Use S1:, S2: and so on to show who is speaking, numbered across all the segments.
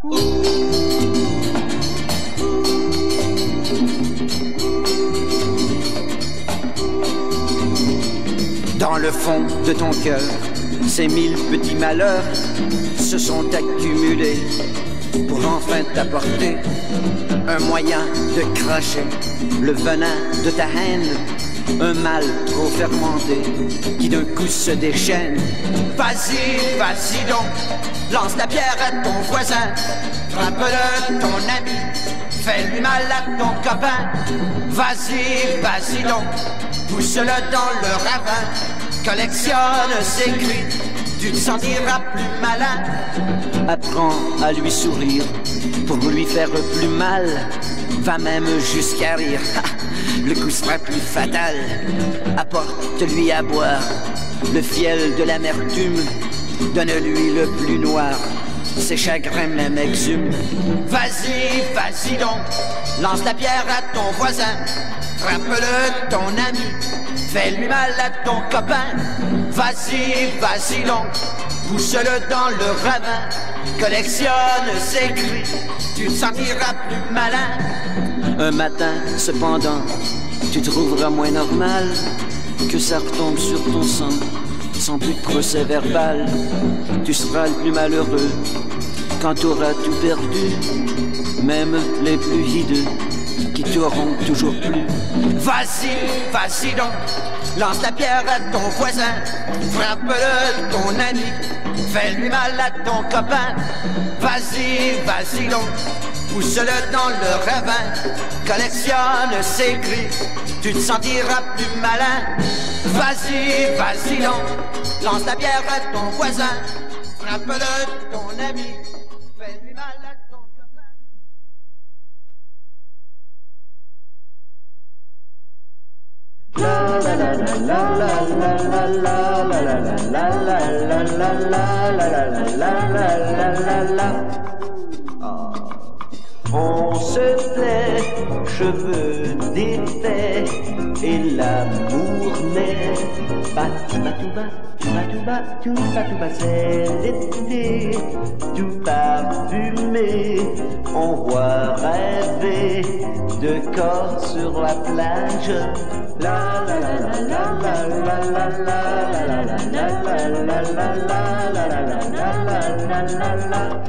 S1: Dans le fond de ton cœur, ces mille petits malheurs se sont accumulés pour enfin t'apporter un moyen de cracher le venin de ta haine, un mal trop fermenté qui d'un coup se déchaîne. Vas-y, vas-y donc, lance la pierre à ton voisin, frappe-le ton ami, fais-lui mal à ton copain. Vas-y, vas-y donc, pousse-le dans le ravin, collectionne ses cris tu te sentiras plus malin. Apprends à lui sourire pour lui faire plus mal. Va même jusqu'à rire, le coup sera plus fatal. Apporte-lui à boire le fiel de l'amertume. Donne-lui le plus noir, ses chagrins même exhument. Vas-y, vas-y donc, lance la pierre à ton voisin. Frappe-le ton ami Fais-lui mal à ton copain, vas-y, vas-y donc, pousse-le dans le ravin, collectionne ses cris, tu te sentiras plus malin. Un matin, cependant, tu trouveras moins normal que ça retombe sur ton sang, sans plus de procès verbal. Tu seras le plus malheureux quand tu auras tout perdu, même les plus hideux qui t'auront toujours plu. Vas-y, vas-y donc, lance la pierre à ton voisin, frappe-le ton ami, fais-lui mal à ton copain. Vas-y, vas-y donc, pousse-le dans le ravin, collectionne ses cris, tu te sentiras plus malin. Vas-y, vas-y lance la pierre à ton voisin, frappe-le ton ami.
S2: On se plaît, cheveux défaits, et l'amour naît. Batouba, touba, touba, touba, touba, c'est l'été, tout parfumé. On voit rêver de corps sur la plage. La la la la la la la la la la la la la la la la la la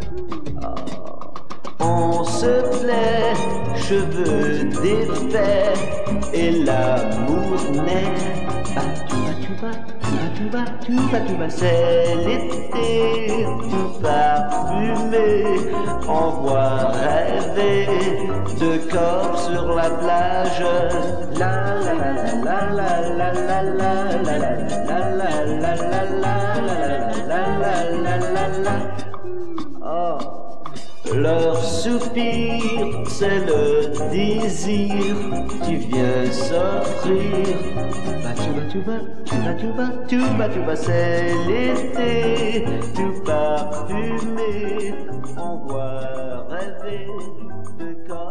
S2: on se plaît, cheveux défaits, et l'amour naît. Batouba, touba, touba, touba, c'est l'été, tout parfumé. On voit rêver de corps sur la plage. La la la la la la la la la la la la la la la la la la la la leur soupir, c'est le désir qui vient s'offrir. Batouba, touba, touba, touba, touba, c'est l'été, tout parfumé. On voit rêver de corps.